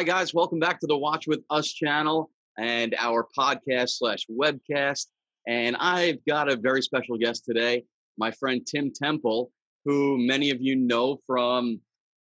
Hi, guys. Welcome back to the Watch With Us channel and our podcast slash webcast. And I've got a very special guest today, my friend Tim Temple, who many of you know from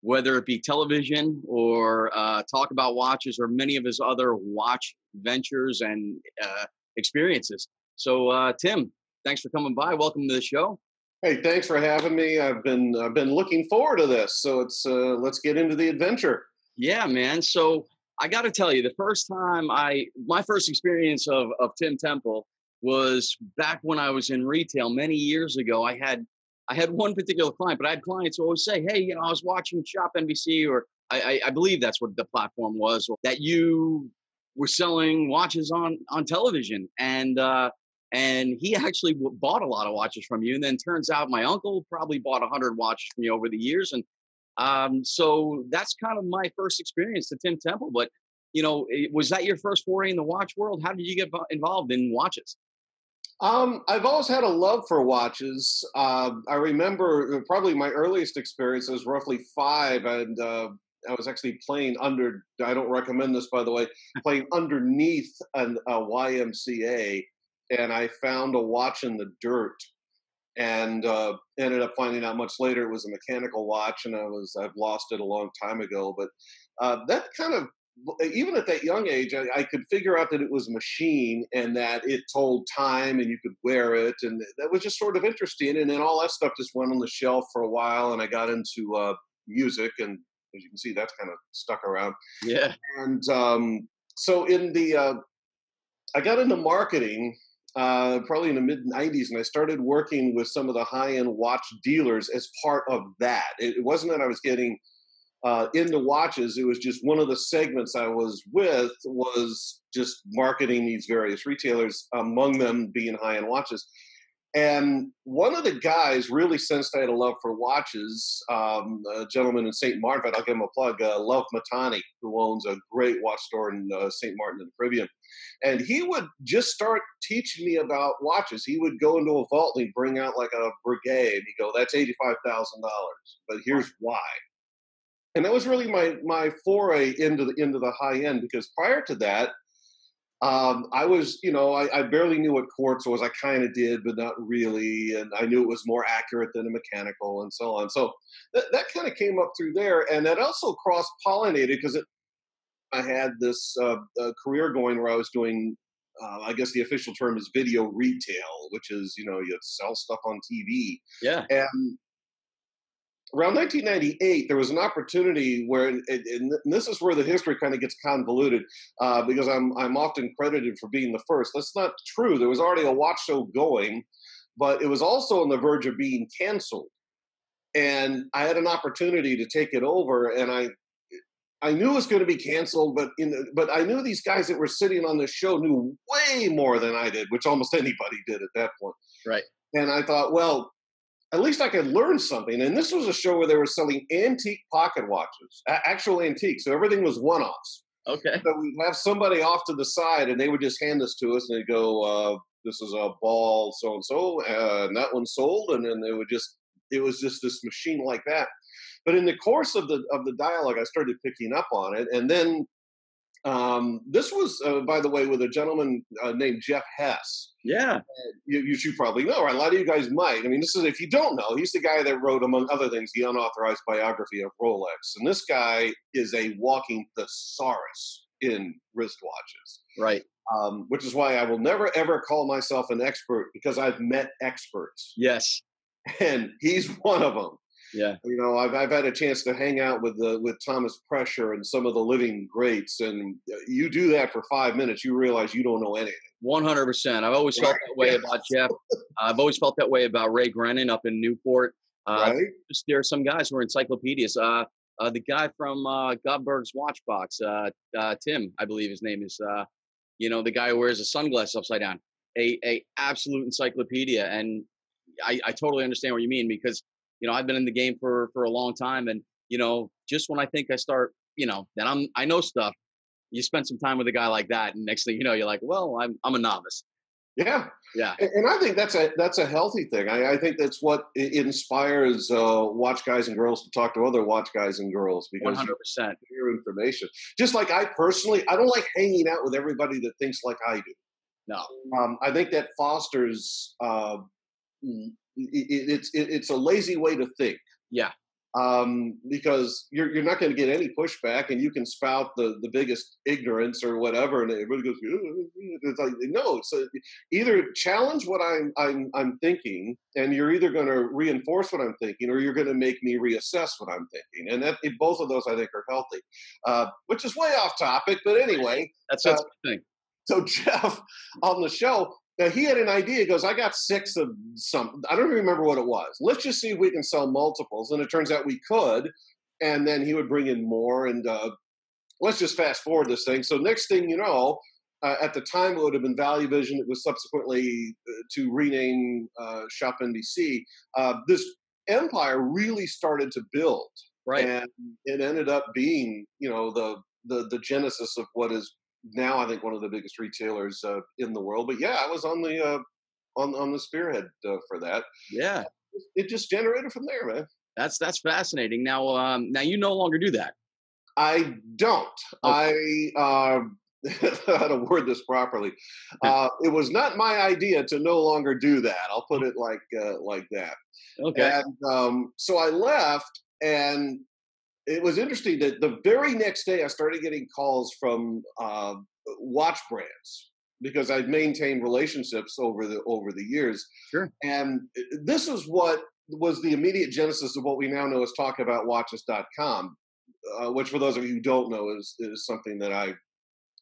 whether it be television or uh, talk about watches or many of his other watch ventures and uh, experiences. So, uh, Tim, thanks for coming by. Welcome to the show. Hey, thanks for having me. I've been I've been looking forward to this. So it's uh, let's get into the adventure. Yeah, man. So I got to tell you, the first time I, my first experience of, of Tim Temple was back when I was in retail many years ago. I had, I had one particular client, but I had clients who always say, Hey, you know, I was watching Shop NBC, or I, I, I believe that's what the platform was, or that you were selling watches on, on television. And, uh, and he actually bought a lot of watches from you. And then turns out my uncle probably bought a hundred watches from you over the years. And um, so that's kind of my first experience to Tim Temple. But you know, eh, was that your first foray in the watch world? How did you get involved in watches? Um, I've always had a love for watches. Uh, I remember uh, probably my earliest experience was roughly five, and uh, I was actually playing under. I don't recommend this, by the way. Playing underneath an, a YMCA, and I found a watch in the dirt and uh, ended up finding out much later it was a mechanical watch, and I was I've lost it a long time ago. But uh, that kind of even at that young age, I, I, could figure out that it was a machine and that it told time and you could wear it, and that was just sort of interesting. And then all that stuff just went on the shelf for a while, and I got into uh, music, and as you can see, that's kind of stuck around. Yeah. And um, so in the uh, I got into marketing uh, probably in the mid 90s, and I started working with some of the high end watch dealers as part of that. It, wasn't that I was getting uh, into watches, it was just one of the segments I was with was just marketing these various retailers, among them being high end watches. And one of the guys really sensed I had a love for watches. Um, a gentleman in St. Martin, I'll give him a plug, uh, Love Matani, who owns a great watch store in uh, St. Martin in the Caribbean. And he would just start teaching me about watches. He would go into a vault and he'd bring out like a Breguet and he'd go, that's $85,000, but here's why. And that was really my, my foray into the, into the high end because prior to that, um, I was, you know, I, I, barely knew what quartz was. I kind of did, but not really. And I knew it was more accurate than a mechanical and so on. So that, that kind of came up through there. And that also cross pollinated because I had this uh, uh, career going where I was doing, uh, I guess the official term is video retail, which is, you know, you sell stuff on TV. Yeah. And around 1998, there was an opportunity where, and, and this is where the history kind of gets convoluted uh, because I'm I'm often credited for being the first. That's not true. There was already a watch show going, but it was also on the verge of being canceled, and I had an opportunity to take it over, and I. I knew it was going to be canceled, but in the, but I knew these guys that were sitting on the show knew way more than I did, which almost anybody did at that point. Right. And I thought, well, at least I could learn something. And this was a show where they were selling antique pocket watches, actual antique. So everything was one offs. Okay. So we'd have somebody off to the side and they would just hand this to us and they'd go, uh, this is a ball so and so, and that one sold. And then they would just, it was just this machine like that. But in the course of the of the dialogue, I started picking up on it, and then um, this was, uh, by the way, with a gentleman uh, named Jeff Hess. Yeah, you, you, should probably know. Right? A lot of you guys might. I mean, this is if you don't know, he's the guy that wrote, among other things, the unauthorized biography of Rolex. And this guy is a walking thesaurus in wristwatches. Right. Um, which is why I will never ever call myself an expert because I've met experts. Yes. And he's one of them. Yeah. You know, I've I've had a chance to hang out with the with Thomas Prescher and some of the living greats, and you do that for five minutes, you realize you don't know anything. One hundred percent. I've always felt that way about Jeff. I've always felt that way about Ray Grennan up in Newport. Uh, right. Just, there are some guys who are encyclopedias. Uh, uh, the guy from uh, Govberg's Watchbox, uh, uh, Tim, I believe his name is. Uh, you know, the guy who wears a sunglasses upside down. A a absolute encyclopedia, and I, I totally understand what you mean because you know, I've been in the game for for a long time, and you know, just when I think I start, you know, that I'm I know stuff, you spend some time with a guy like that, and next thing you know, you're like, well, I'm I'm a novice. Yeah, yeah, and, I think that's a that's a healthy thing. I, I think that's what inspires uh, watch guys and girls to talk to other watch guys and girls because 100 percent your information. Just like I personally, I don't like hanging out with everybody that thinks like I do. No, um, I think that fosters. Uh, it, it, it's it, it's a lazy way to think. Yeah, um, because you're you're not going to get any pushback, and you can spout the the biggest ignorance or whatever, and everybody goes, it's like no. So either challenge what I'm I'm I'm thinking, and you're either going to reinforce what I'm thinking, or you're going to make me reassess what I'm thinking, and that both of those I think are healthy, uh, which is way off topic, but anyway, that's that's uh, thing. So Jeff on the show, now he had an idea. He goes, I got six of some. I don't even remember what it was. Let's just see if we can sell multiples. And it turns out we could. And then he would bring in more. And uh, let's just fast forward this thing. So next thing you know, uh, at the time it would have been Value Vision. It was subsequently uh, to rename uh, Shop NBC. Uh, this empire really started to build. Right. And it ended up being, you know, the the the genesis of what is now I think one of the biggest retailers uh, in the world. But yeah, I was on the uh, on on the spearhead uh, for that. Yeah, it just generated from there, man. That's that's fascinating. Now, um, now you no longer do that. I don't. Okay. I uh, how to word this properly. Uh, it was not my idea to no longer do that. I'll put it like uh, like that. Okay. And um, so I left, and it was interesting that the very next day I started getting calls from uh, watch brands because I'd maintained relationships over the over the years. Sure. And this is what was the immediate genesis of what we now know as talkaboutwatches.com, uh, which for those of you who don't know is is something that I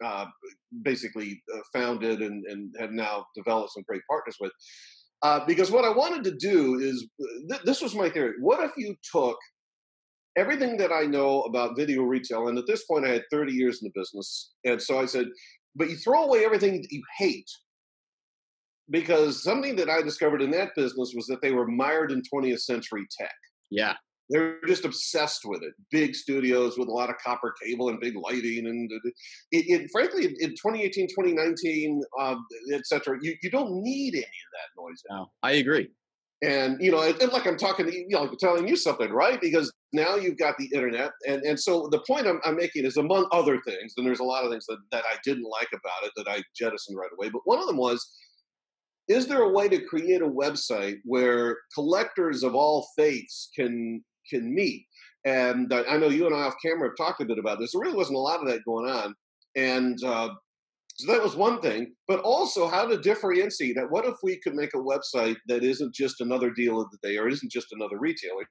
uh, basically uh, founded and, and have now developed some great partners with. Uh, because what I wanted to do is th- this was my theory. What if you took everything that I know about video retail, and at this point I had 30 years in the business, and so I said, but you throw away everything that you hate. Because something that I discovered in that business was that they were mired in 20th century tech. Yeah. They're just obsessed with it. Big studios with a lot of copper cable and big lighting. And it, it frankly, in 2018, 2019, uh, et cetera, you, you don't need any of that noise. No, I agree and you know and, and like i'm talking to you know telling you something right? Because now you've got the internet and and so the point i'm, I'm making is among other things and there's a lot of things that, that i didn't like about it that i jettisoned right away but one of them was is there a way to create a website where collectors of all faiths can can meet? And i know you and i off camera have talked a bit about this. There really wasn't a lot of that going on. And uh, so that was one thing, but also how to differentiate that. What if we could make a website that isn't just another deal of the day or isn't just another retailer?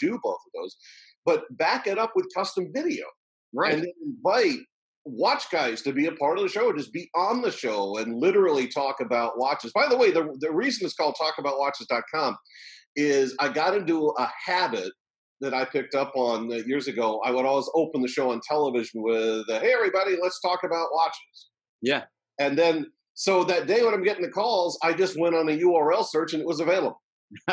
Do both of those, but back it up with custom video, right? And invite watch guys to be a part of the show, just be on the show and literally talk about watches. By the way, the the reason it's called talkaboutwatches.com is I got into a habit that I picked up on years ago. I would always open the show on television with, "Hey, everybody, let's talk about watches." Yeah. And then, so that day when I'm getting the calls, I just went on a URL search and it was available.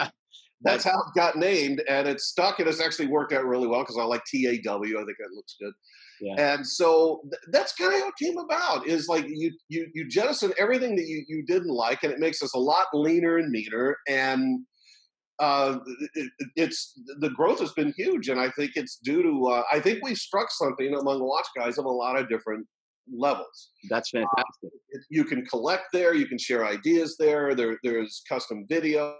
That's how it got named, and it's stuck, and it's actually worked out really well because I like TAW. I think that looks good. Yeah. And so th- that's kind of how it came about. Is like you you you jettison everything that you you didn't like, and it makes us a lot leaner and meaner. And uh, it, it's the growth has been huge, and I think it's due to uh, I think we've struck something among watch guys of a lot of different levels. That's fantastic. Uh, you can collect there. You can share ideas there. There, there's custom video.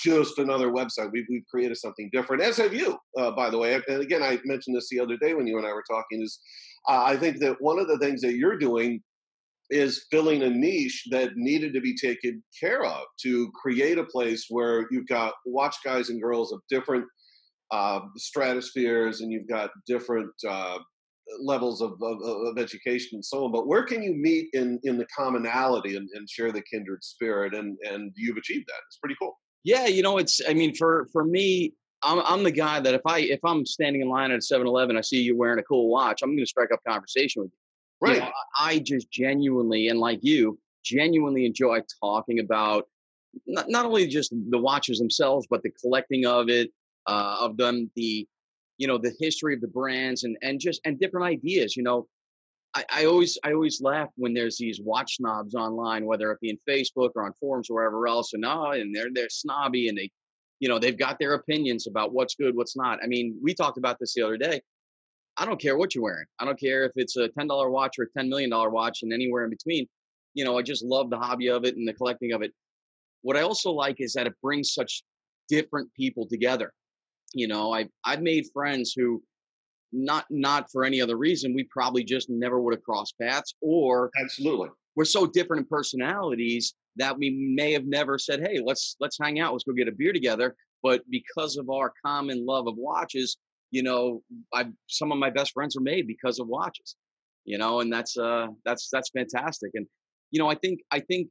Just another website. We've, we've created something different, as have you, uh, by the way. And again, I mentioned this the other day when you and I were talking. Is uh, I think that one of the things that you're doing is filling a niche that needed to be taken care of to create a place where you've got watch guys and girls of different uh, stratospheres and you've got different uh, levels of, of, of, education and so on but where can you meet in in the commonality and, and share the kindred spirit and and you've achieved that it's pretty cool yeah you know it's i mean for for me I'm, I'm the guy that if I if I'm standing in line at 7-Eleven, I see you wearing a cool watch, I'm going to strike up conversation with you. Right. You know, I just genuinely and like you, genuinely enjoy talking about not, not only just the watches themselves, but the collecting of it, uh, of them, the you know the history of the brands and and just and different ideas you know I, I, always I always laugh when there's these watch snobs online, whether it be in Facebook or on forums or wherever else, and oh, and they're they're snobby and they, you know, they've got their opinions about what's good, what's not. I mean, we talked about this the other day. I don't care what you're wearing. I don't care if it's a ten dollar watch or a ten million dollar watch, and anywhere in between. You know, I just love the hobby of it and the collecting of it. What I also like is that it brings such different people together. You know, I've I've made friends who not not for any other reason we probably just never would have crossed paths or absolutely. we're so different in personalities that we may have never said hey let's let's hang out let's go get a beer together. But because of our common love of watches you know i some of my best friends are made because of watches you know and that's uh that's that's fantastic. And you know i think i think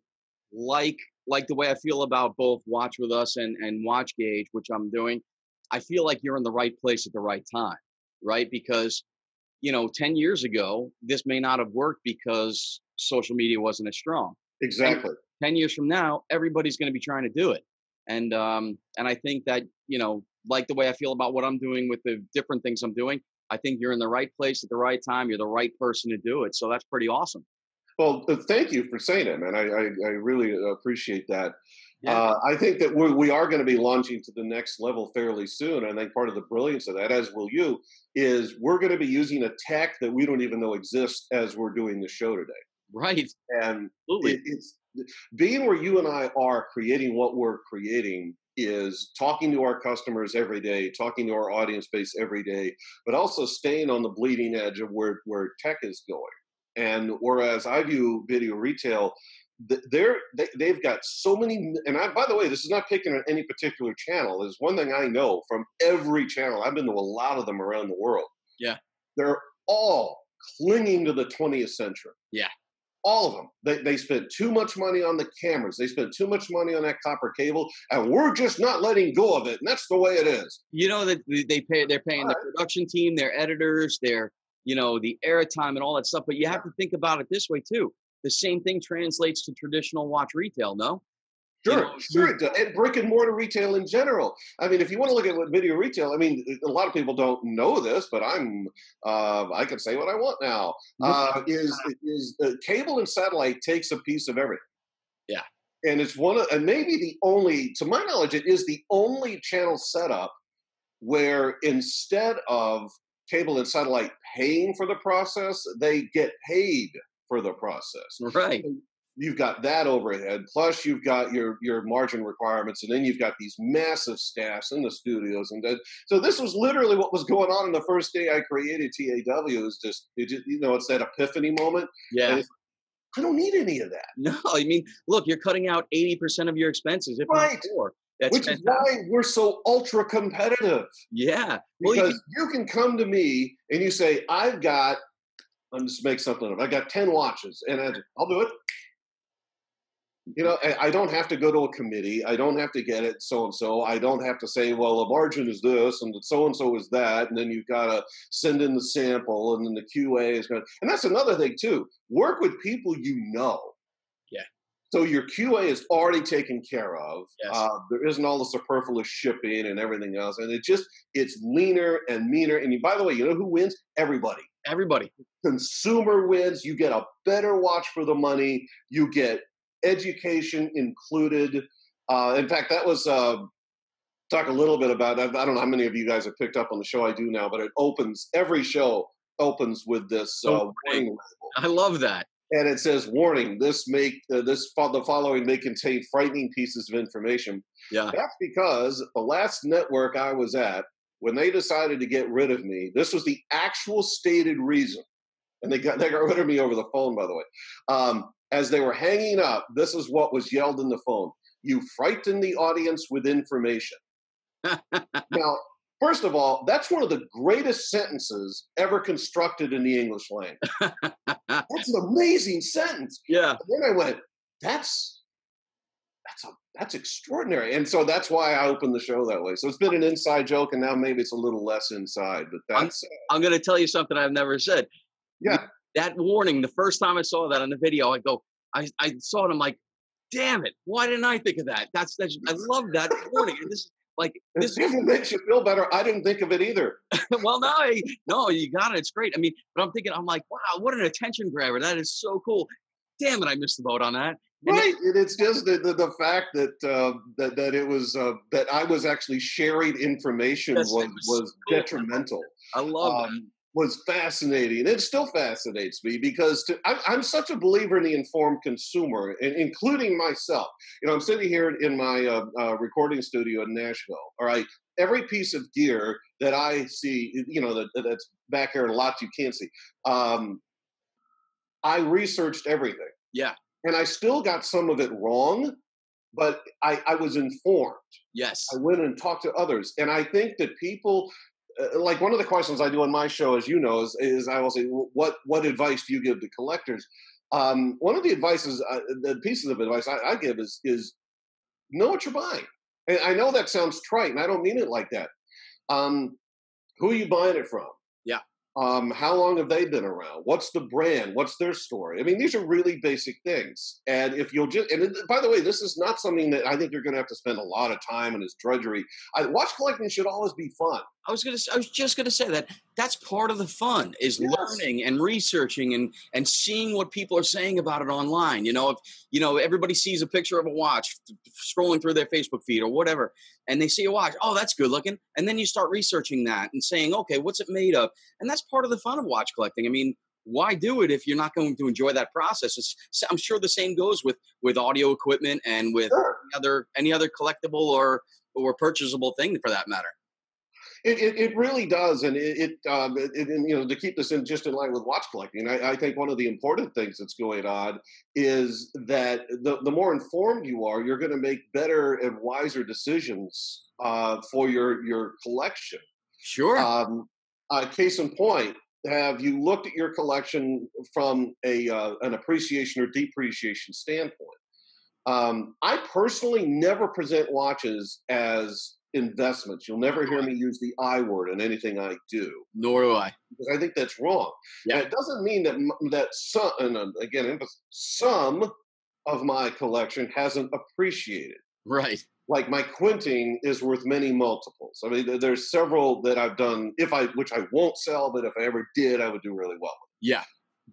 like like the way i feel about both watch with us and and watch gauge which i'm doing i feel like you're in the right place at the right time right? Because, you know, 10 years ago, this may not have worked because social media wasn't as strong. Exactly. 10, 10 years from now, everybody's going to be trying to do it. And, um, and I think that, you know, like the way I feel about what I'm doing with the different things I'm doing, I think you're in the right place at the right time. You're the right person to do it. So that's pretty awesome. Well, uh, thank you for saying it, man. I, I, I really appreciate that. Yeah. Uh, I think that we're, we are going to be launching to the next level fairly soon. I think part of the brilliance of that, as will you, is we're going to be using a tech that we don't even know exists as we're doing the show today. Right. And it, it's being where you and I are creating what we're creating is talking to our customers every day, talking to our audience base every day, but also staying on the bleeding edge of where, where tech is going. And whereas I view video retail they're they, they've got so many and I, by the way this is not picking on any particular channel. There's one thing i know from every channel. I've been to a lot of them around the world. Yeah. They're all clinging to the 20th century. Yeah. All of them. They, they spent too much money on the cameras. They spent too much money on that copper cable and we're just not letting go of it and that's the way it is. You know that they pay they're paying all the right. production team their editors their you know the airtime and all that stuff but you have to think about it this way too the same thing translates to traditional watch retail, no? Sure, you know, sure it does. And brick and mortar retail in general. I mean, if you want to look at what video retail, I mean, a lot of people don't know this, but I'm, uh, I can say what I want now. Uh, is is uh, cable and satellite takes a piece of everything. Yeah, and it's one of, and maybe the only, to my knowledge, it is the only channel setup where instead of cable and satellite paying for the process, they get paid for the process. Right. You've got that overhead, plus you've got your your margin requirements, and then you've got these massive staffs in the studios, and then, so this was literally what was going on in the first day I created TAW. Is just, just you know it's that epiphany moment. Yeah. I don't need any of that. No, I mean, look, you're cutting out eighty percent of your expenses, if right. more. That's Which fantastic. is why we're so ultra competitive. Yeah. Well, because you can, you can come to me and you say, I've got I'm just make something up. I got 10 watches and I, will do it. You know, I don't have to go to a committee. I don't have to get it so and so. I don't have to say, well, the margin is this and so and so is that. And then you've got to send in the sample and then the QA is going to, and that's another thing too. Work with people you know. Yeah. So your QA is already taken care of. Yes. Uh, there isn't all the superfluous shipping and everything else. And it just, it's leaner and meaner. And you, by the way, you know who wins? Everybody. Everybody. Consumer wins. You get a better watch for the money. You get education included. Uh, in fact, that was uh, talk a little bit about. I don't know how many of you guys have picked up on the show. I do now, but it opens every show opens with this uh, warning label. I love that. And it says, "Warning: This make uh, this the following may contain frightening pieces of information." Yeah, that's because the last network I was at when they decided to get rid of me, this was the actual stated reason, and they got they got rid of me over the phone, by the way. Um, as they were hanging up, this is what was yelled in the phone: "You frighten the audience with information." now, first of all, that's one of the greatest sentences ever constructed in the English language. that's an amazing sentence. Yeah. And then I went, "That's that's a that's extraordinary. And so that's why I opened the show that way. So it's been an inside joke, and now maybe it's a little less inside. But that's. Uh, I'm, I'm going to tell you something I've never said. Yeah. That warning, the first time I saw that on the video, I go, I, I saw it. I'm like, damn it! Why didn't I think of that? That's that's. I love that warning. And this Like this it makes you feel better. I didn't think of it either. well, no, no, you got it. It's great. I mean, but I'm thinking, I'm like, wow, what an attention grabber. That is so cool. Damn it, I missed the boat on that. And right, it, it's just the, the, the fact that uh, that that it was uh, that I was actually sharing information yes, was was, was cool. detrimental. I love um, was fascinating. It still fascinates me because to, I, am such a believer in the informed consumer, and including myself. You know, I'm sitting here in my uh, uh, recording studio in Nashville. All right, every piece of gear that I see, you know, that, that's back here, and lot, you can't see. Um, I researched everything. Yeah, and I still got some of it wrong, but I, I was informed. Yes, I went and talked to others, and I think that people uh, like one of the questions I do on my show, as you know, is, is I will say, what what advice do you give to collectors? Um, one of the advices, uh, the pieces of advice I, I, give is is know what you're buying. And I know that sounds trite, and I don't mean it like that. Um, who are you buying it from? Um, how long have they been around? What's the brand? What's their story? I mean, these are really basic things. And if you'll just, and by the way, this is not something that I think you're going to have to spend a lot of time and is drudgery. I, watch collecting should always be fun. I was gonna. I was just gonna say that that's part of the fun is yes. learning and researching and and seeing what people are saying about it online. You know, if you know everybody sees a picture of a watch scrolling through their Facebook feed or whatever, and they see a watch, oh, that's good looking, and then you start researching that and saying, okay, what's it made of? And that's part of the fun of watch collecting. I mean, why do it if you're not going to enjoy that process? It's, I'm sure the same goes with with audio equipment and with sure. any other any other collectible or or purchasable thing for that matter. It, it, it, really does, and it, it, um, it, you know to keep this in just in line with watch collecting. I, I, think one of the important things that's going on is that the the more informed you are, you're going to make better and wiser decisions uh, for your your collection. Sure. Um, uh, case in point, have you looked at your collection from a uh, an appreciation or depreciation standpoint? Um, I personally never present watches as investments. You'll never hear me use the I word in anything I do. Nor do I. Because I think that's wrong. Yeah. And it doesn't mean that that some, and uh, again, some of my collection hasn't appreciated. Right. Like my quinting is worth many multiples. I mean, there's several that I've done, if I, which I won't sell, but if I ever did, I would do really well. Yeah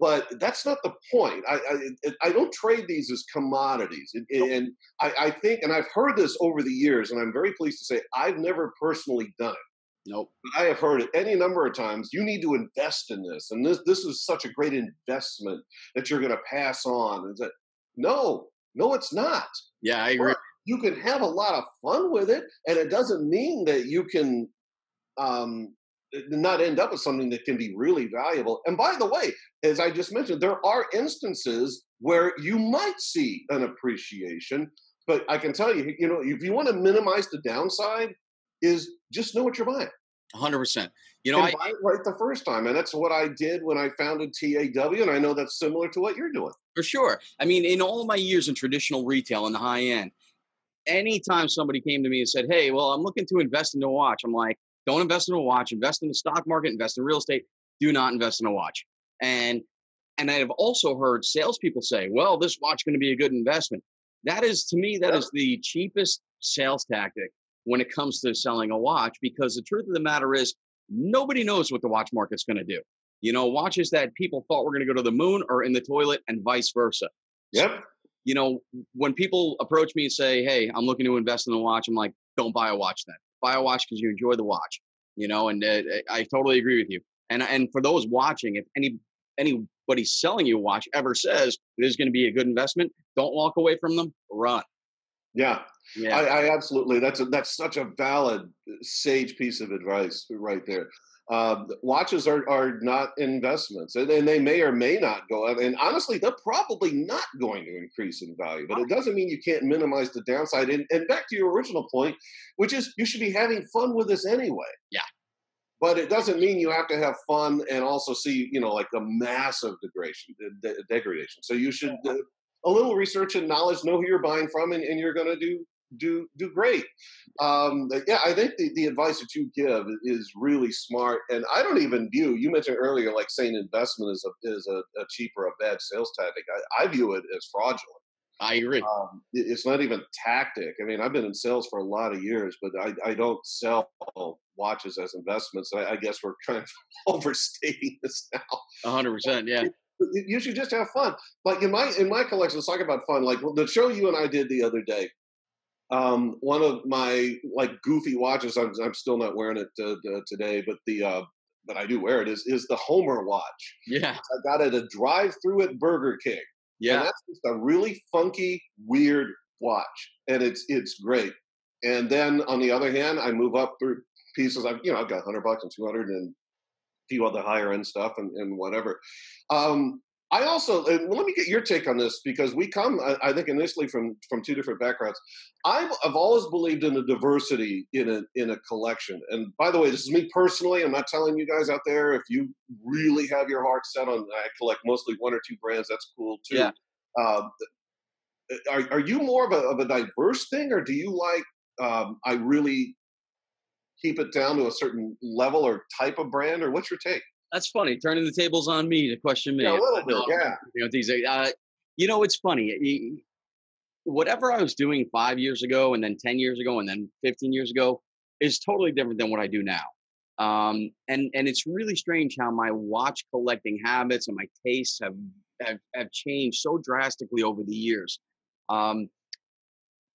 but that's not the point. I I, I don't trade these as commodities, and, and I, I, think, and I've heard this over the years, and I'm very pleased to say I've never personally done it. Nope. But I have heard it any number of times. You need to invest in this, and this this is such a great investment that you're going to pass on. And that no, no, it's not. Yeah, I agree. But you can have a lot of fun with it, and it doesn't mean that you can um, not end up with something that can be really valuable. And by the way, as I just mentioned, there are instances where you might see an appreciation, but I can tell you, you know, if you want to minimize the downside, is just know what you're buying. 100%. You know, I buy it right the first time, and that's what I did when I founded TAW, and I know that's similar to what you're doing. For sure. I mean, in all my years in traditional retail in the high end, anytime somebody came to me and said, "Hey, well, I'm looking to invest in a watch," I'm like, don't invest in a watch. Invest in the stock market. Invest in real estate. Do not invest in a watch. And and I have also heard salespeople say, "Well, this watch is going to be a good investment." That is, to me, that is the cheapest sales tactic when it comes to selling a watch. Because the truth of the matter is, nobody knows what the watch market's going to do. You know, watches that people thought were going to go to the moon are in the toilet, and vice versa. Yep. So, you know, when people approach me and say, "Hey, I'm looking to invest in a watch," I'm like, "Don't buy a watch then buy a watch because you enjoy the watch, you know, and uh, I totally agree with you. And and for those watching, if any anybody selling you a watch ever says it is going to be a good investment, don't walk away from them. Run. Yeah, yeah. I, I absolutely. That's a, that's such a valid, sage piece of advice right there. Uh, watches are, are not investments, and, and, they may or may not go up. And honestly, they're probably not going to increase in value. But it doesn't mean you can't minimize the downside. And, and back to your original point, which is you should be having fun with this anyway. Yeah. But it doesn't mean you have to have fun and also see, you know, like a massive degradation. degradation. So you should uh, a little research and knowledge, know who you're buying from, and, and you're going to do do do great. Um, yeah, I think the, the advice that you give is really smart, and I don't even view. You mentioned earlier, like saying investment is a is a, a cheap or a bad sales tactic. I, I view it as fraudulent. I agree. Um, it's not even tactic. I mean, I've been in sales for a lot of years, but I, I don't sell watches as investments. I, I guess we're kind of overstating this now. hundred percent, yeah. You should just have fun. Like in my in my collection, let's talk about fun. Like the show you and I did the other day. Um, one of my like goofy watches. I'm, I'm still not wearing it uh, today, but the uh, but I do wear it is is the Homer watch. Yeah, I got it a drive through at Burger King. Yeah, and that's just a really funky, weird watch, and it's it's great. And then on the other hand, I move up through pieces. I've you know I've got hundred bucks and two hundred and a few other higher end stuff and, and whatever. Um, I also and let me get your take on this because we come, I, I think, initially from from two different backgrounds. I've, I've always believed in the diversity in a in a collection. And by the way, this is me personally. I'm not telling you guys out there if you really have your heart set on. I collect mostly one or two brands. That's cool too. Yeah. Uh, are are you more of a of a diverse thing, or do you like? Um, I really keep it down to a certain level or type of brand, or what's your take? That's funny. Turning the tables on me to question me. Yeah, a little bit, yeah. You know, these, uh, you know, it's funny. Whatever I was doing five years ago, and then ten years ago, and then fifteen years ago, is totally different than what I do now. Um, and and it's really strange how my watch collecting habits and my tastes have have, have changed so drastically over the years. Um,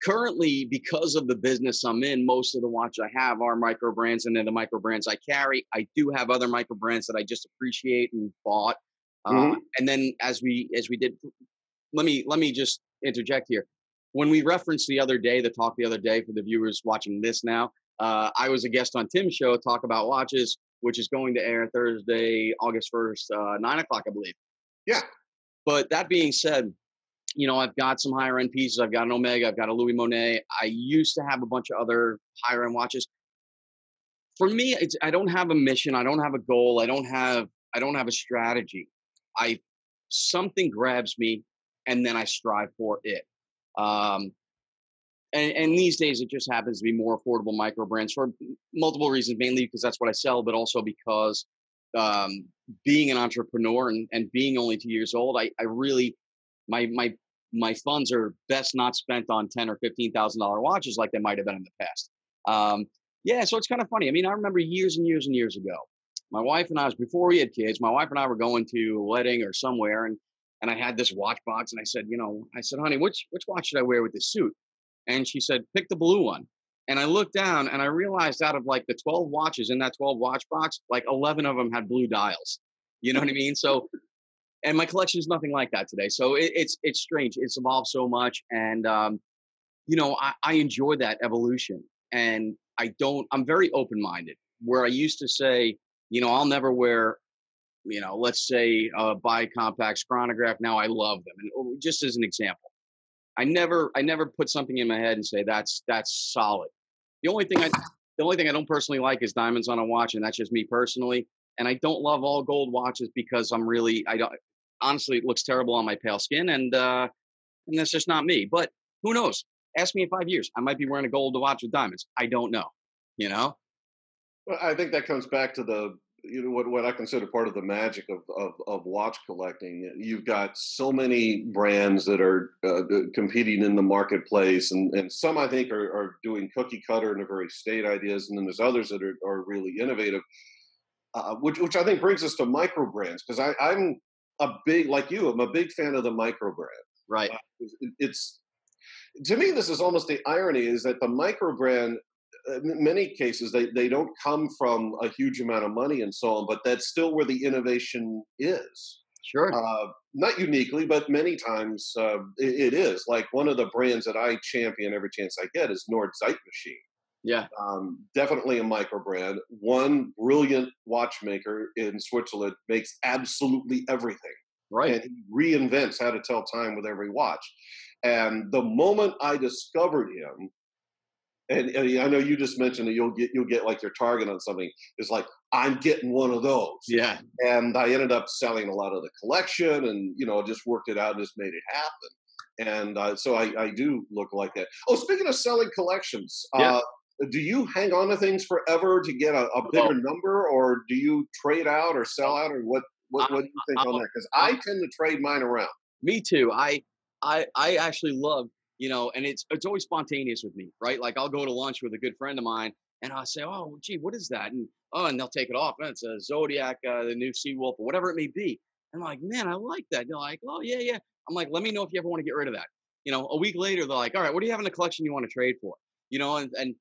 currently, because of the business I'm in, most of the watches I have are micro brands, and then the micro brands I carry. I do have other micro brands that I just appreciate and bought. Uh, mm-hmm. Uh, and then as we as we did, let me let me just interject here. When we referenced the other day, the talk the other day for the viewers watching this now, uh, I was a guest on Tim's show, talk about watches, which is going to air Thursday, August first, uh, nine o'clock, I believe. Yeah. But that being said, you know, I've got some higher end pieces. I've got an Omega. I've got a Louis Moinet. I used to have a bunch of other higher end watches. For me, it's I don't have a mission. I don't have a goal. I don't have I don't have a strategy. I something grabs me, and then I strive for it. Um, and, and these days, it just happens to be more affordable micro brands for multiple reasons. Mainly because that's what I sell, but also because um, being an entrepreneur and, and being only two years old, I, I really my my my funds are best not spent on ten or fifteen thousand dollar watches like they might have been in the past. Um, yeah, so it's kind of funny. I mean, I remember years and years and years ago, my wife and I was before we had kids. My wife and I were going to a wedding or somewhere, and and I had this watch box, and I said, you know, I said, honey, which which watch should I wear with this suit? And she said, pick the blue one. And I looked down and I realized out of like the 12 watches in that 12 watch box, like 11 of them had blue dials. You know what I mean? So and my collection is nothing like that today. So it, it's it's strange. It's evolved so much, and um, you know I, I enjoy that evolution. And I don't. I'm very open minded. Where I used to say, you know, I'll never wear, you know, let's say a compact chronograph. Now I love them, and oh, just as an example, I never I never put something in my head and say that's that's solid. The only thing I the only thing I don't personally like is diamonds on a watch, and that's just me personally. And I don't love all gold watches because I'm really I don't honestly, it looks terrible on my pale skin, and uh, and that's just not me. But who knows? Ask me in five years. I might be wearing a gold watch with diamonds. I don't know. You know. Well, I think that comes back to the you know what what I consider part of the magic of of, of watch collecting. You've got so many brands that are uh, competing in the marketplace, and and some I think are, are doing cookie cutter and are very state ideas, and then there's others that are, are really innovative. Uh, which, which I think brings us to micro brands because I'm a big like you. I'm a big fan of the micro brand. Right. Uh, it's to me this is almost the irony is that the micro brand uh, in many cases they, they don't come from a huge amount of money and so on but that's still where the innovation is sure uh, not uniquely but many times uh, it, it is like one of the brands that i champion every chance i get is nord Zeitmaschine yeah. Um, definitely a micro brand. One brilliant watchmaker in Switzerland makes absolutely everything. Right. And he reinvents how to tell time with every watch. And the moment I discovered him, and, and, I know you just mentioned that you'll get you'll get like your target on something. It's like I'm getting one of those. Yeah. And I ended up selling a lot of the collection, and you know just worked it out and just made it happen. And uh, so I, I, do look like that. Oh, speaking of selling collections, yeah. uh, do you hang on to things forever to get a, a bigger number, or do you trade out or sell out, or what? What, what do you think I, on that? Because I tend to trade mine around. Me too. I I I actually love you know, and it's it's always spontaneous with me, right? Like I'll go to lunch with a good friend of mine, and I'll say, "Oh, gee, what is that?" And oh, and they'll take it off, and it's a Zodiac, uh, the new Seawolf, or whatever it may be. And I'm like, man, I like that. And they're like, oh yeah, yeah. I'm like, let me know if you ever want to get rid of that. You know, a week later, they're like, all right, what do you have in the collection you want to trade for? You know, and and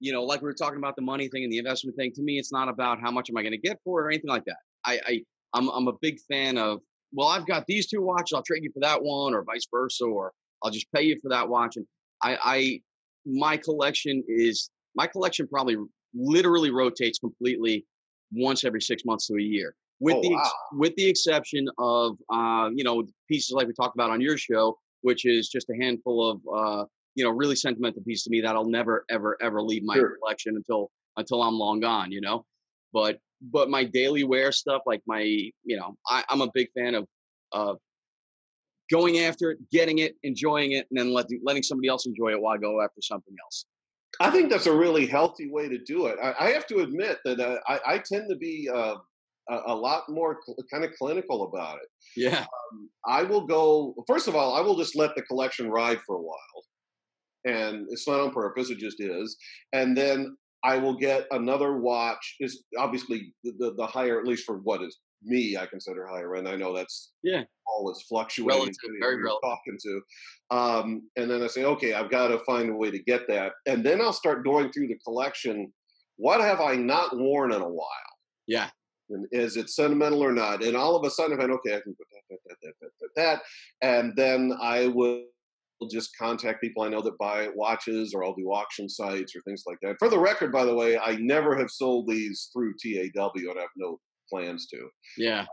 you know, like we were talking about the money thing and the investment thing. To me, it's not about how much am I going to get for it or anything like that. I, I I'm I'm a big fan of well, I've got these two watches, I'll trade you for that one, or vice versa, or I'll just pay you for that watch. And I, I my collection is my collection probably literally rotates completely once every six months to a year, with Oh the wow. with the exception of uh, you know pieces like we talked about on your show, which is just a handful of uh, you know really sentimental piece to me that'll never ever ever leave my Sure. collection until until I'm long gone. You know, but but my daily wear stuff, like my you know, I, I'm a big fan of of going after it, getting it, enjoying it, and then letting letting somebody else enjoy it while I go after something else. I think that's a really healthy way to do it. I, I have to admit that uh, I, I tend to be uh, a, a lot more cl- kind of clinical about it. Yeah, I will go. First of all, I will just let the collection ride for a while, and it's not on purpose; it just is. And then I will get another watch. Is obviously the, the the higher, at least for what is me, I consider higher end. I know that's Yeah. all is fluctuating. Relative, very relative. Talking to, um, and then I say, okay, I've got to find a way to get that, and then I'll start going through the collection. What have I not worn in a while? yeah, and is it sentimental or not? And all of a sudden, I find, okay, I can put that, that, that, that, that, that, and then I will just contact people I know that buy watches, or I'll do auction sites or things like that. For the record, by the way, I never have sold these through TAW, and I have no plans to. yeah,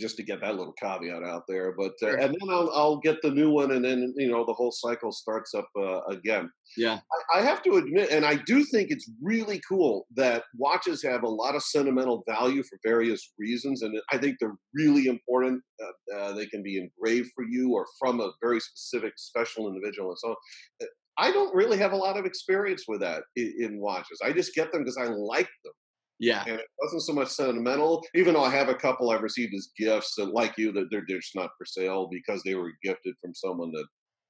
Just to get that little caveat out there, but uh, Sure. and then I'll, I'll get the new one, and then you know the whole cycle starts up uh, again. yeah, I- I have to admit, and I do think it's really cool that watches have a lot of sentimental value for various reasons, and I think they're really important. Uh, uh, they can be engraved for you or from a very specific, special individual, and so. on. Uh, I don't really have a lot of experience with that in, in watches. I just get them because I like them, yeah, and it wasn't so much sentimental. Even though I have a couple I've received as gifts, that like you, that they're just not for sale because they were gifted from someone that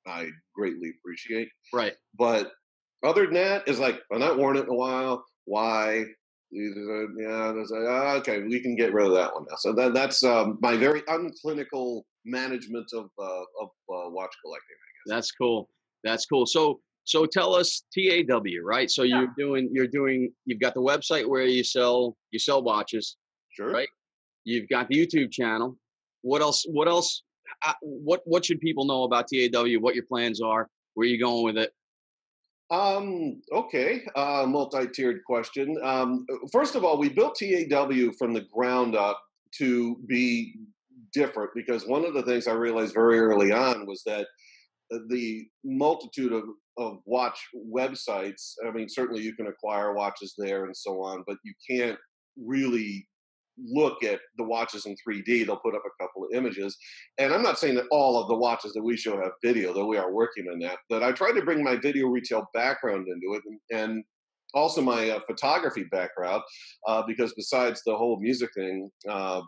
I greatly appreciate. right. But other than that, it's like I've not worn it in a while. Why? Yeah, it's like, ah, okay, we can get rid of that one now. So that, that's um, my very unclinical management of uh, of uh, watch collecting. That's cool. That's cool. So so tell us TAW, right? So Yeah. you're doing you're doing you've got the website where you sell you sell watches. Sure. Right. You've got the YouTube channel. What else? What else? uh, What what should people know about TAW? What your plans are? Where you going with it? Um, okay, uh, multi-tiered question. Um, first of all, we built TAW from the ground up to be different because one of the things I realized very early on was that the multitude of, of watch websites, I mean, certainly you can acquire watches there and so on, but you can't really look at the watches in 3D. They'll put up a couple of images. And I'm not saying that all of the watches that we show have video, though we are working on that. But I tried to bring my video retail background into it and, and also my uh, photography background, uh, because besides the whole music thing, uh,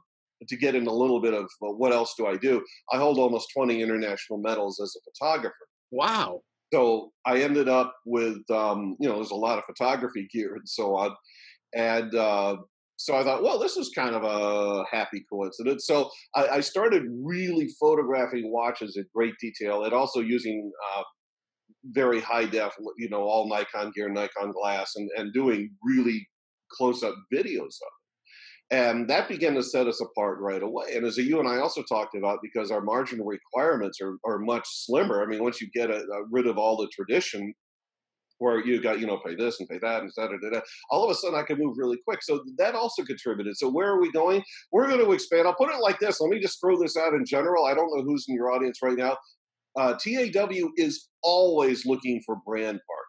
to get in a little bit of well, what else do I do? I hold almost 20 international medals as a photographer. Wow. So I ended up with, um, you know, there's a lot of photography gear and so on. And uh, so I thought, well, this is kind of a happy coincidence. So I, I started really photographing watches in great detail and also using uh, very high def, you know, all Nikon gear, Nikon glass, and, and doing really close up videos of. And that began to set us apart right away. And as you and I also talked about, because our margin requirements are, are much slimmer. I mean, once you get a, a rid of all the tradition, where you got, you know, pay this and pay that and da, da, da, all of a sudden I can move really quick. So that also contributed. So where are we going? We're going to expand. I'll put it like this. Let me just throw this out in general. I don't know who's in your audience right now. Uh, TAW is always looking for brand partners.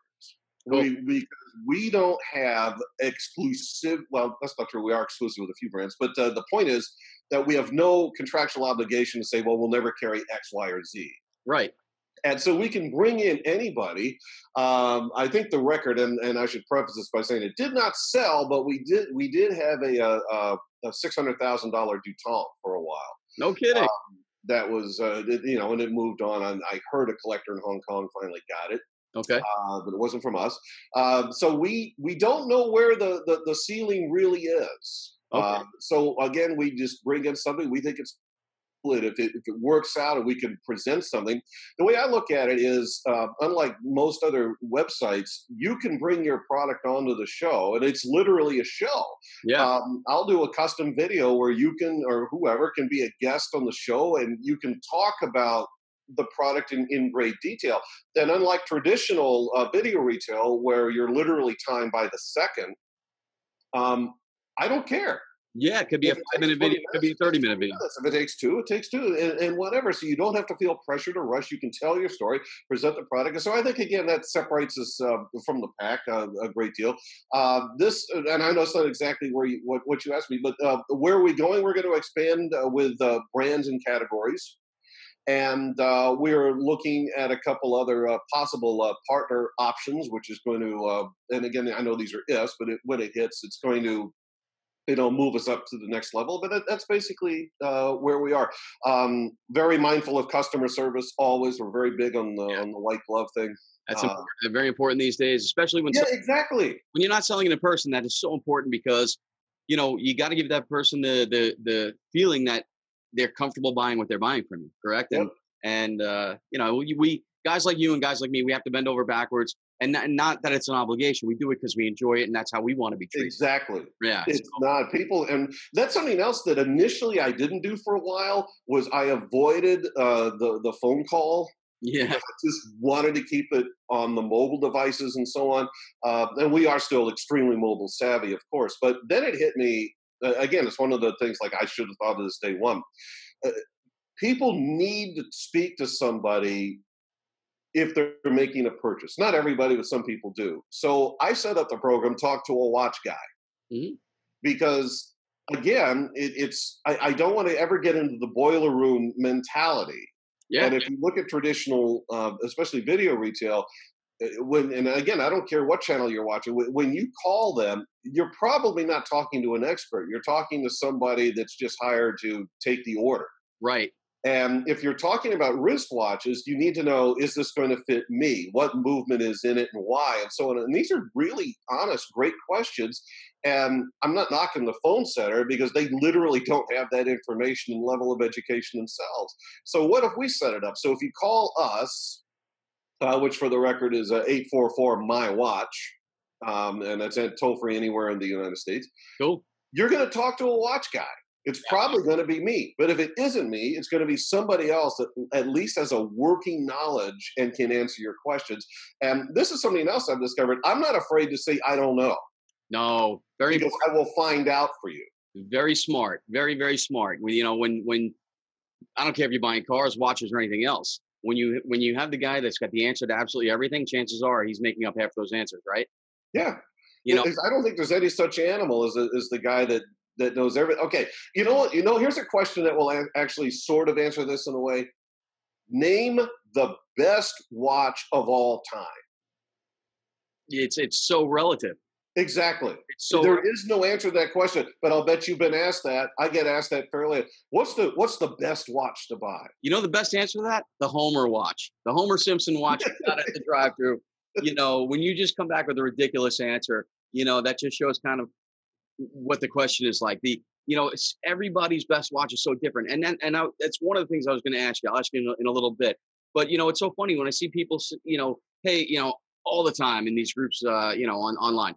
We, because we don't have exclusive. Well, that's not true. We are exclusive with a few brands, but uh, the point is that we have no contractual obligation to say, well, we'll never carry X, Y, or Z. Right. And so we can bring in anybody. Um, I think the record, and, and I should preface this by saying it did not sell, but we did we did have a, a, a six hundred thousand dollar Dutant for a while. No kidding. that was uh, you know, and it moved on. I heard a collector in Hong Kong finally got it. Okay. Uh, but it wasn't from us. Uh, so we we don't know where the the, the ceiling really is. Okay. Uh, so again, we just bring in something we think it's it if it, if it works out and we can present something. The way I look at it is, uh, unlike most other websites, you can bring your product onto the show, and it's literally a show. Yeah. Um, I'll do a custom video where you can, or whoever can be a guest on the show, and you can talk about the product in, in great detail. Then, unlike traditional uh, video retail, where you're literally timed by the second, um, I don't care. Yeah, it could be If a five minute 20 video, it could be a 30 minute video. minutes. If it takes two, it takes two, and, and whatever. So you don't have to feel pressure to rush. You can tell your story, present the product. And so I think again that separates us uh, from the pack uh, a great deal. Uh, this, and I know it's not exactly where you what, what you asked me, but uh, where are we going? We're going to expand uh, with uh, brands and categories. And uh, we're looking at a couple other uh, possible uh, partner options, which is going to, uh, and again, I know these are ifs, but it, when it hits, it's going to you know move us up to the next level but that, that's basically uh, where we are um, very mindful of customer service always we're very big on the Yeah. on the white glove thing That's Uh, very important these days, especially when yeah some- exactly when you're not selling in person. That is so important because you know you got to give that person the the the feeling that they're comfortable buying what they're buying from you. Correct? And and uh, you know we, we guys like you and guys like me, we have to bend over backwards, and not, not that it's an obligation. We do it because we enjoy it, and that's how we want to be treated. exactly Yeah. it's so- not people and that's something else that initially i didn't do for a while was i avoided uh, the the phone call yeah. I just wanted to keep it on the mobile devices and so on. Uh, and we are still extremely mobile savvy, of course. But then it hit me uh, again. It's one of the things like I should have thought of this day one. Uh, people need to speak to somebody if they're making a purchase. Not everybody, but some people do. So I set up the program Talk to a Watch Guy Mhm. because again, it, it's I, I don't want to ever get into the boiler room mentality. Yeah. And if you look at traditional, uh, especially video retail, Eh, when and again, I don't care what channel you're watching. When, when you call them, you're probably not talking to an expert. You're talking to somebody that's just hired to take the order. right. And if you're talking about wristwatches, you need to know is this going to fit me? What movement is in it and why? And so on. And these are really honest, great questions. And I'm not knocking the phone center because they literally don't have that information and level of education themselves. So what if we set it up? So if you call us, uh, which for the record is uh, 844 My Watch, um, and that's at toll free anywhere in the United States, Cool. you're going to talk to a watch guy. It's probably going to be me. But if it isn't me, it's going to be somebody else that at least has a working knowledge and can answer your questions. And this is something else I've discovered. I'm not afraid to say I don't know No. Very because I will find out for you. very smart very very smart when you know when when i don't care if you're buying cars watches or anything else when you when you have the guy that's got the answer to absolutely everything chances are he's making up half those answers right Yeah. you know I don't think there's any such animal as, a, as the guy that that knows everything. Okay, you know what? You know, here's a question that will actually sort of answer this in a way. Name the best watch of all time. it's it's so relative Exactly. so there is no answer to that question, but I'll bet you've been asked that. I get asked that fairly. What's the What's the best watch to buy? you know the best answer to that the homer watch the homer simpson watch at the drive through you know when you just come back with a ridiculous answer you know that just shows kind of what the question is like the you know it's everybody's best watch is so different and then and I, that's one of the things i was going to ask you i'll ask you in a, in a little bit but you know it's so funny when i see people you know hey you know all the time in these groups uh you know on online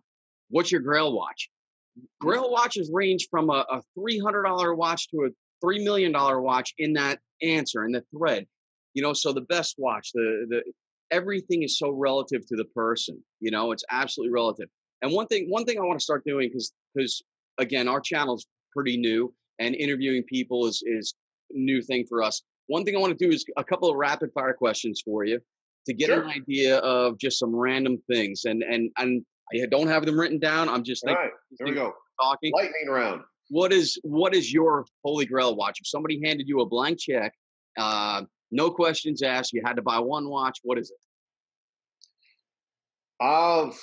what's your grail watch? Grail mm. watches range from a, a $300 watch to a $3 million watch in that answer in the thread. You know so the best watch the the everything is so relative to the person you know it's absolutely relative. And one thing one thing i want to start doing because because again our channel's pretty new and interviewing people is is a new thing for us. One thing i want to do is a couple of rapid fire questions for you to get Sure. an idea of just some random things and and and i don't have them written down i'm just All thinking, right, here we go. talking Lightning round. what is what is your holy grail watch if somebody handed you a blank check uh, no questions asked you had to buy one watch what is it Of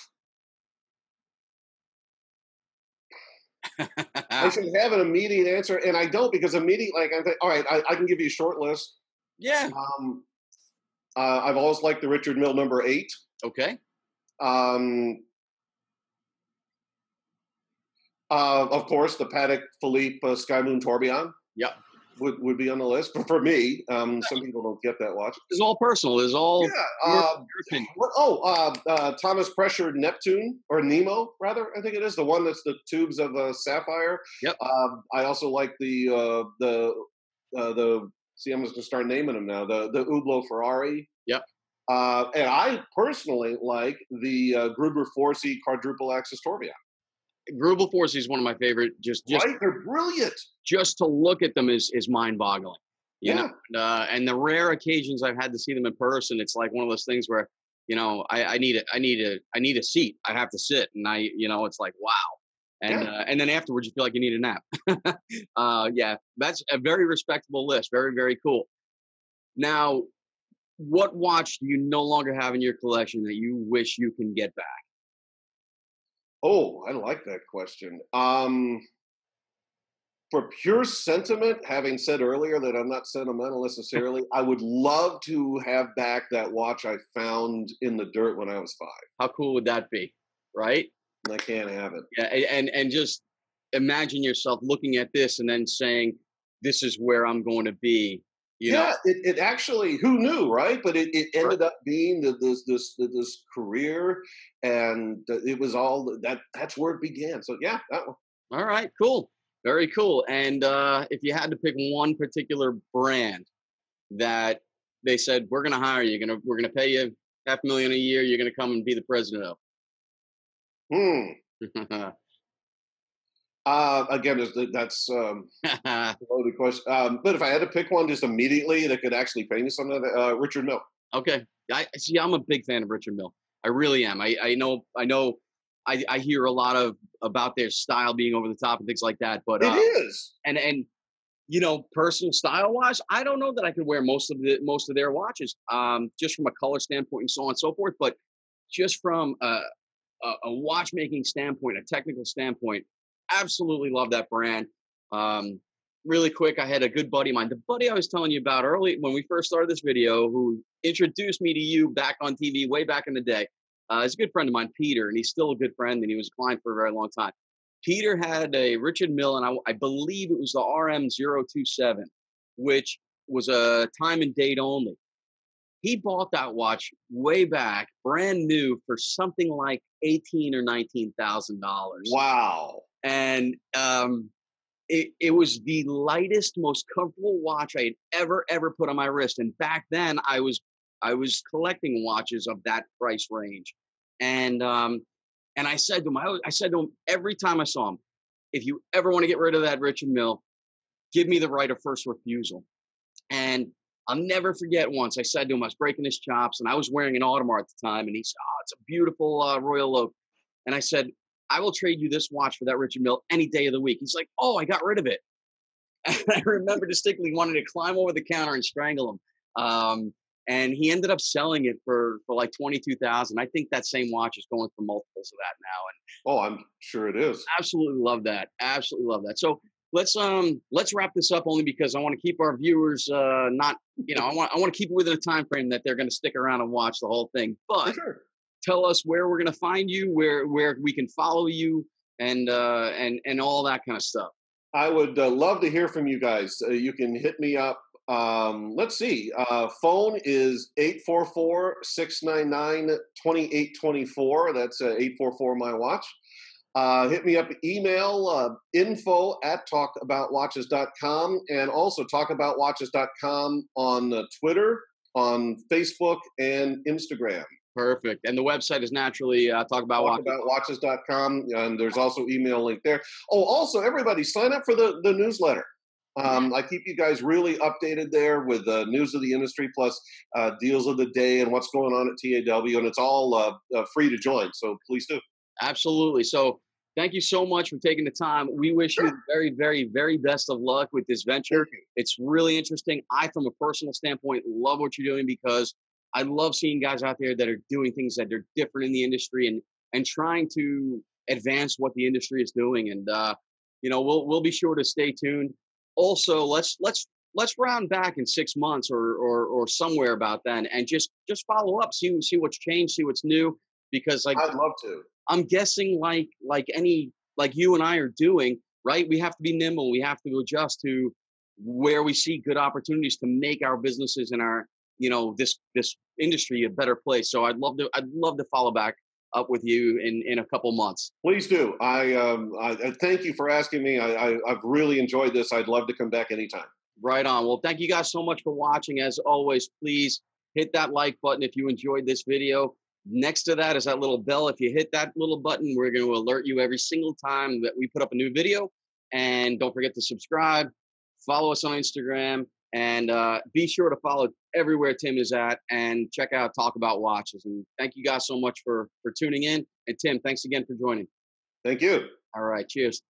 I should have an immediate answer, and I don't because immediate like I think, all right, I, I can give you a short list. Yeah. Um, uh, I've always liked the Richard Mille number eight. Okay. Um, uh, of course, the Patek Philippe uh, Sky Moon Tourbillon. Yep. Would, would be on the list for, for me. Um, some people don't get that watch. It's all personal. It's all. Yeah. Uh, what, oh, uh, uh, Thomas Prescher Neptune or Nemo, rather. I think it is the one that's the tubes of uh, sapphire. Yep. Um, I also like the uh, the uh, the. See, I'm just gonna start naming them now. The the Hublot Ferrari. Yep. Uh, and I personally like the uh, Greubel Forsey quadruple axis tourbillon. Greubel Forsey is one of my favorite. Just, just, right? They're brilliant. just to look at them is is mind boggling. You Yeah. know, and, uh, and the rare occasions I've had to see them in person, it's like one of those things where, you know, I, I need a, I need a, I need a seat. I have to sit, and I, you know, it's like wow. And Yeah. uh, and then afterwards, you feel like you need a nap. uh, yeah, that's a very respectable list. Very very cool. Now, what watch do you no longer have in your collection that you wish you can get back? Oh, I like that question. Um, for pure sentiment, having said earlier that I'm not sentimental necessarily, I would love to have back that watch I found in the dirt when I was five. How cool would that be? Right? I can't have it. Yeah, and and just imagine yourself looking at this and then saying, "This is where I'm going to be." You yeah, know, it, it actually, who knew, right? But it, it ended up being the, this this this career, and it was all that. That's where it began. So yeah, that one. all right, cool, very cool. And uh, if you had to pick one particular brand that they said we're going to hire you, gonna we're going to pay you half a million a year, you're going to come and be the president of. Hmm. Uh, again, that's um, a loaded question. Um, but if I had to pick one just immediately that could actually pay me something, uh, Richard Mille. Okay. I see. I'm a big fan of Richard Mille. I really am. I, I know. I know. I, I hear a lot of about their style being over the top and things like that. But It uh, is. and and you know, personal style wise, I don't know that I could wear most of the most of their watches, um, just from a color standpoint and so on and so forth. But just from a, a, a watchmaking standpoint, a technical standpoint, absolutely love that brand. Um, really quick, I had a good buddy of mine, the buddy I was telling you about early when we first started this video, who introduced me to you back on TV way back in the day. Uh, he's a good friend of mine, Peter, and he's still a good friend, and he was a client for a very long time. Peter had a Richard Mille, and I, I believe it was the RM027, which was a time and date only. He bought that watch way back, brand new, for something like eighteen or nineteen thousand dollars Wow. And um, it, it was the lightest, most comfortable watch I had ever ever put on my wrist. And back then, I was I was collecting watches of that price range, and um, and I said to him, I, I said to him every time I saw him, if you ever want to get rid of that Richard Mille, give me the right of first refusal. And I'll never forget once I said to him, I was breaking his chops, and I was wearing an Audemars at the time, and he said, "Oh, it's a beautiful uh, Royal Oak," and I said, I will trade you this watch for that Richard Mille any day of the week. He's like, oh, I got rid of it. And I remember distinctly wanting to climb over the counter and strangle him. Um, and he ended up selling it for, for like 22,000. I think that same watch is going for multiples of that now. And Oh, I'm sure it is. absolutely love that. Absolutely love that. So let's, um, let's wrap this up only because I want to keep our viewers, uh, not, you know, I want, I want to keep it within a time frame that they're going to stick around and watch the whole thing. But sure. Tell us where we're going to find you, where where we can follow you, and uh, and and all that kind of stuff. I would uh, love to hear from you guys. Uh, you can hit me up. Um, let's see. Uh, phone is 844-699-2824. That's uh, 844 my watch. Uh, hit me up email uh, info at talkaboutwatches.com and also talkaboutwatches.com on uh, Twitter, on Facebook, and Instagram. Perfect. And the website is naturally uh, talk about watches. talkaboutwatches.com and there's also email link there oh also everybody sign up for the, the newsletter um, i keep you guys really updated there with the news of the industry plus uh, deals of the day and what's going on at taw and it's all uh, uh, free to join so please do Absolutely. So thank you so much for taking the time. We wish you the very, very, very best of luck with this venture. It's really interesting. I, from a personal standpoint, love what you're doing because I love seeing guys out there that are doing things that are different in the industry and and trying to advance what the industry is doing. And uh, you know, we'll we'll be sure to stay tuned. Also, let's let's let's round back in six months or or or somewhere about then, and just just follow up, see see what's changed, see what's new. Because like I'd love to. I'm guessing like like any like you and I are doing, right? We have to be nimble. We have to adjust to where we see good opportunities to make our businesses and our you know this this industry a better place. So I'd love to I'd love to follow back up with you in in a couple months. Please do. I um I, thank you for asking me. I, I I've really enjoyed this. I'd love to come back anytime. Right on. Well, thank you guys so much for watching. As always, please hit that like button if you enjoyed this video. Next to that is that little bell. If you hit that little button, we're going to alert you every single time that we put up a new video. And don't forget to subscribe, follow us on Instagram, and uh, be sure to follow everywhere Tim is at and check out Talk About Watches. And thank you guys so much for for tuning in. And Tim, thanks again for joining. Thank you. All right, cheers.